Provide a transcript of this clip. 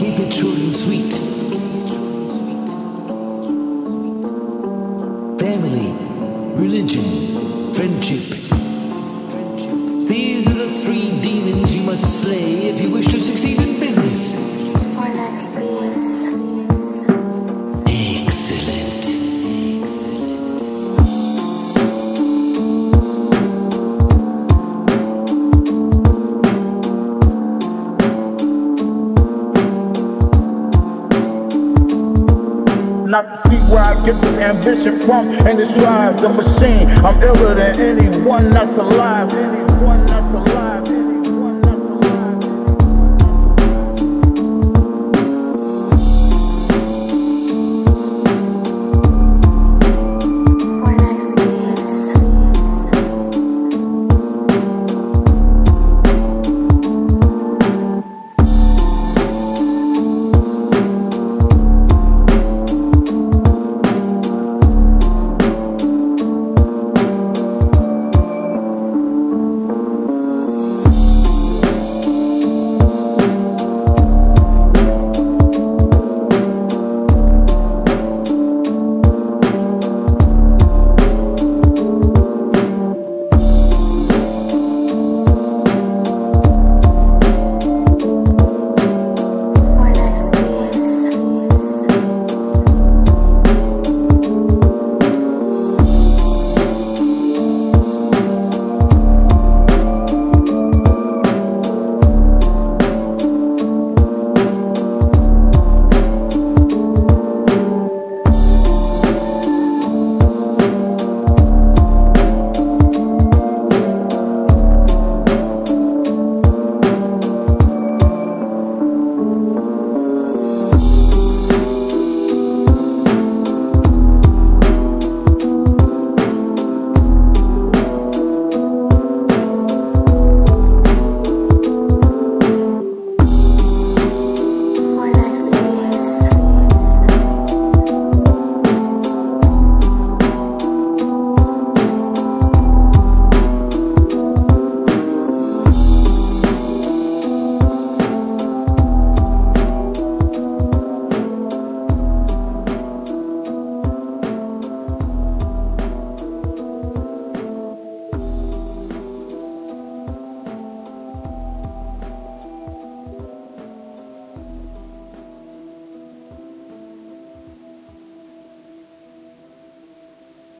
keep it short and sweet. Family, religion, friendship. These are the three demons you must slay Not to see where I get this ambition from and this drive, the machine. I'm iller than anyone that's alive.